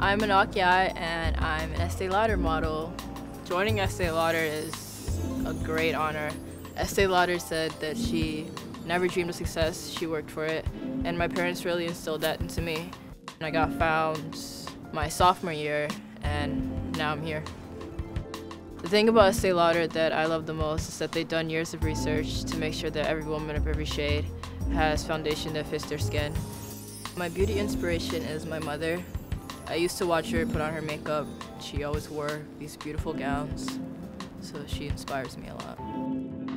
I'm Anok Yai and I'm an Estee Lauder model. Joining Estee Lauder is a great honor. Estee Lauder said that she never dreamed of success, she worked for it, and my parents really instilled that into me. And I got found my sophomore year, and now I'm here. The thing about Estee Lauder that I love the most is that they've done years of research to make sure that every woman of every shade has foundation that fits their skin. My beauty inspiration is my mother. I used to watch her put on her makeup. She always wore these beautiful gowns, so she inspires me a lot.